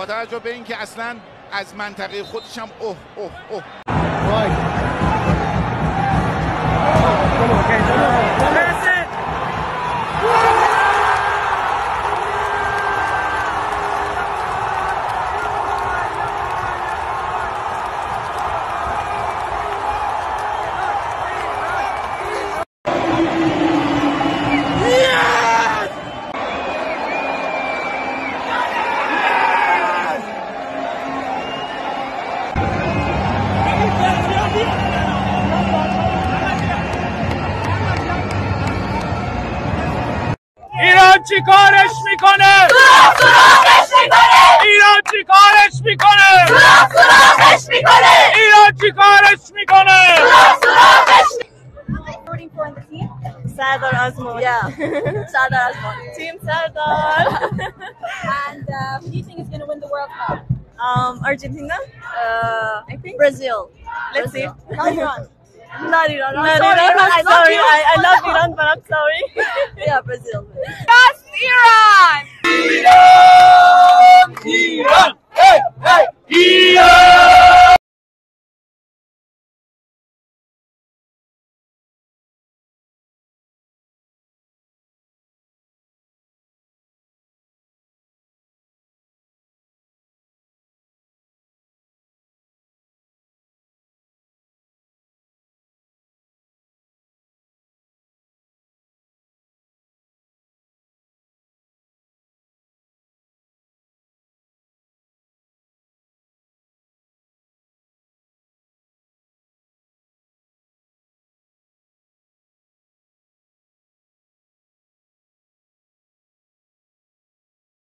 با توجه به اینکه اصلا از منطقه خودش هم اوه اوه اوه. ایران چی کارش میکنه سوراخش میکنه ایران چی کارش میکنه سوراخش میکنه ایران چی کارش میکنه Sardar Azmoun. Yeah. Sardar Azmoun. Team Sardar. and uh, who do you think is going to win the World Cup? Um, Argentina? Uh, I think. Brazil. Let's Brazil. see. Not Iran. Not Iran. Not. Iran. I'm sorry. I, I love Iran, but I'm sorry.